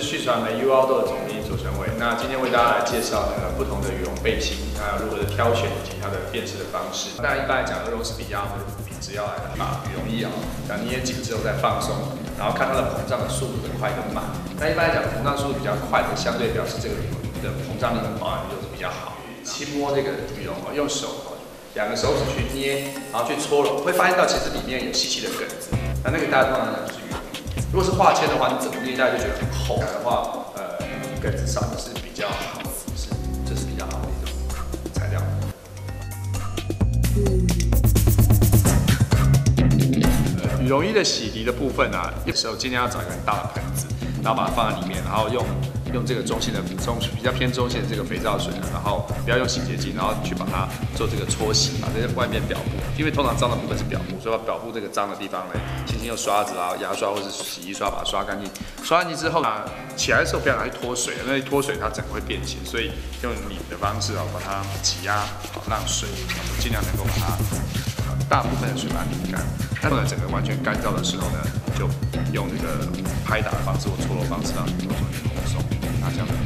传媒 U Outdoor 的总经理左成伟。那今天为大家来介绍那个不同的羽绒背心，它如何的挑选以及它的辨识的方式。那一般来讲，羽绒是比较品质要来的，把羽绒衣啊，然后捏紧之后再放松，然后看它的膨胀的速度的快跟慢。那一般来讲，膨胀速度比较快的，相对表示这个羽绒的膨胀力跟保暖力都是比较好。轻摸这个羽绒啊，用手两个手指去捏，然后去搓揉，会发现到其实里面有细细的梗子。那那个大家通常讲就是羽。如果是化纤的话，你整个捏大家就觉得很厚的话，呃，跟子少的是比较好的，是这是比较好的一种材料。羽绒衣的洗涤的部分啊，有时候尽量要找一个很大的盆子，然后把它放在里面，然后用。用这个中性的中比较偏中性的这个肥皂水，然后不要用洗洁精，然后去把它做这个搓洗，把这些外面表布，因为通常脏的部分是表布，所以把表布这个脏的地方呢，轻轻用刷子啊、牙刷或是洗衣刷把它刷干净。刷干净之后呢，起来的时候不要拿去脱水，因为脱水它整个会变形，所以用拧的方式啊，把它挤压，好让水尽量能够把它大部分的水把它拧干。那呢，整个完全干燥的时候呢，就用这个拍打的方式或搓揉方式让它做成蓬松。那这